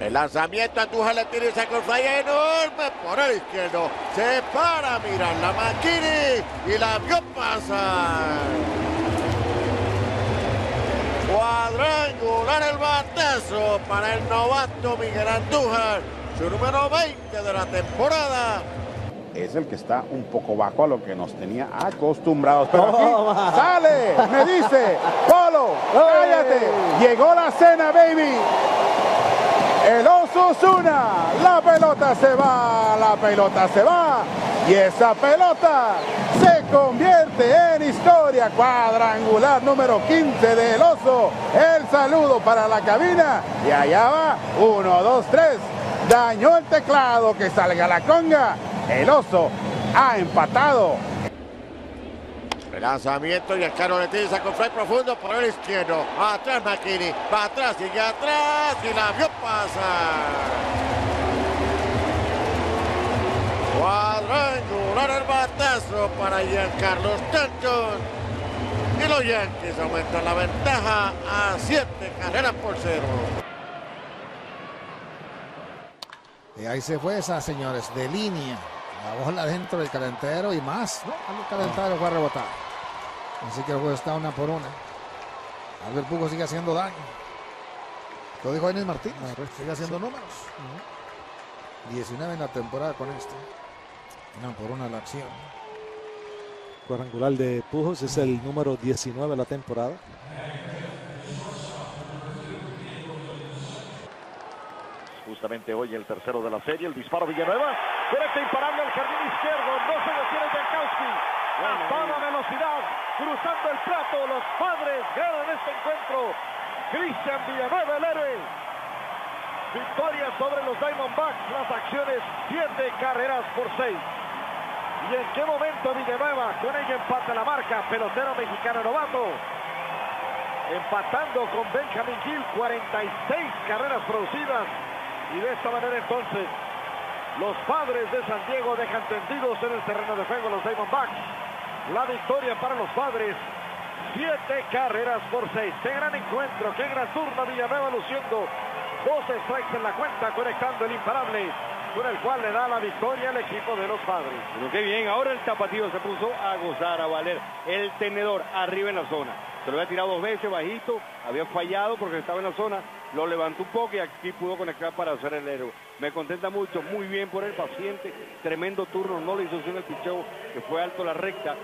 El lanzamiento Andújar le tira y saca enorme por el izquierdo. Se para mirar la Maquini y la vio pasar. Cuadrangular el batazo para el novato Miguel Andújar, su número 20 de la temporada. Es el que está un poco bajo a lo que nos tenía acostumbrados. Pero aquí sale, me dice, Polo, cállate, llegó la cena, baby. El Osuna, la pelota se va, la pelota se va. Y esa pelota se convierte en historia cuadrangular número 15 del oso. El saludo para la cabina. Y allá va, 1, 2, 3. Dañó el teclado, que salga la conga. El oso ha empatado. Lanzamiento y el carro le tira con fly profundo por el izquierdo. Atrás Maquini, va atrás, sigue atrás y la vio pasar. Cuadrangular el batazo para Giancarlo Stanton. Y los Yankees aumentan la ventaja a 7 carreras por cero. Y ahí se fue esa, señores, de línea. La bola dentro del calentero y más. ¿no? El calentero fue a rebotar. Así que el juego está una por una. Albert Pugo sigue haciendo daño. Lo dijo Enes Martínez. Sigue haciendo números. 19 en la temporada con esto. Una por una la acción. Cuadrangular de Pujos es el número 19 de la temporada. Justamente hoy el tercero de la serie, el disparo Villanueva. Conecta imparable al jardín izquierdo. No se detiene Jankowski. A toda velocidad, el plato. Los padres ganan este encuentro. Cristian Villanueva, el héroe. Victoria sobre los Diamondbacks. Las acciones, siete carreras por seis. ¿Y en qué momento Villanueva con ella empata la marca? Pelotero mexicano novato. Empatando con Benjamin Gil, 46 carreras producidas. Y de esta manera entonces los padres de San Diego dejan tendidos en el terreno de juego los Diamondbacks. La victoria para los padres. Siete carreras por seis. Qué gran encuentro, qué gran turno Villanueva luciendo. Dos strikes en la cuenta, conectando el imparable, con el cual le da la victoria al equipo de los padres. Pero qué bien, ahora el tapatío se puso a gozar, a valer. El tenedor arriba en la zona. Se lo había tirado dos veces bajito, había fallado porque estaba en la zona, lo levantó un poco y aquí pudo conectar para hacer el héroe. Me contenta mucho, muy bien por el paciente, tremendo turno, no le hizo el picheo, que fue alto la recta.